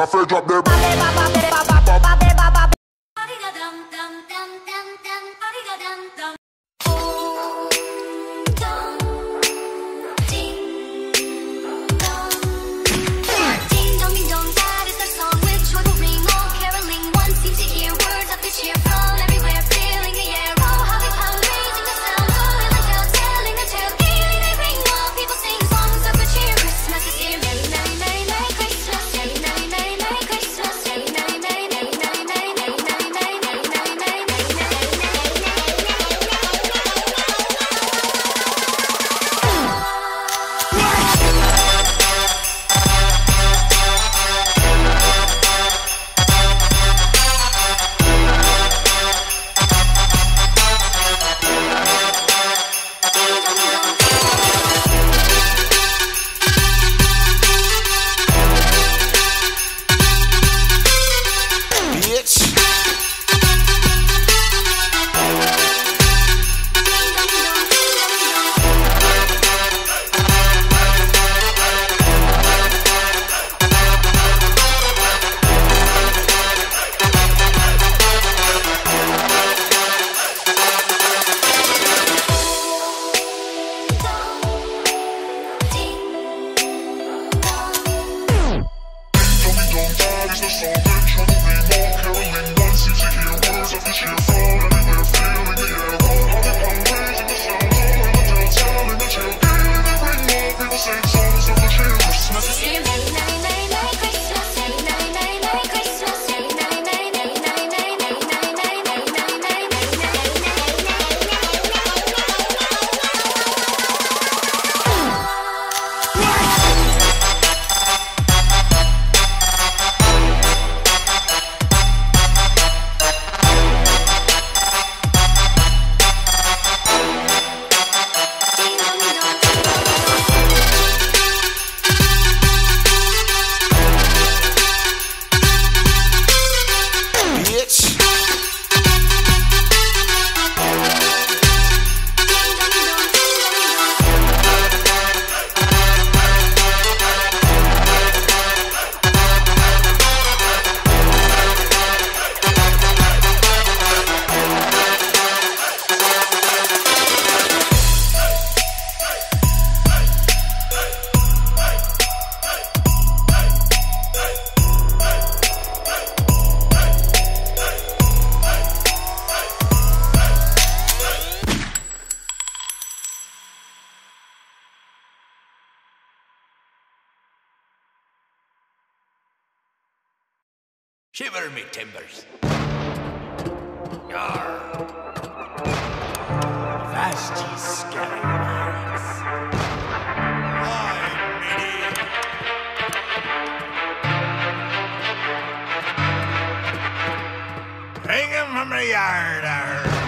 I feel drop there. Shiver me timbers. Yarr. Vast ye scary pirates. Aye, matey. Hang 'em from the yard, arr.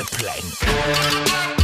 the plank.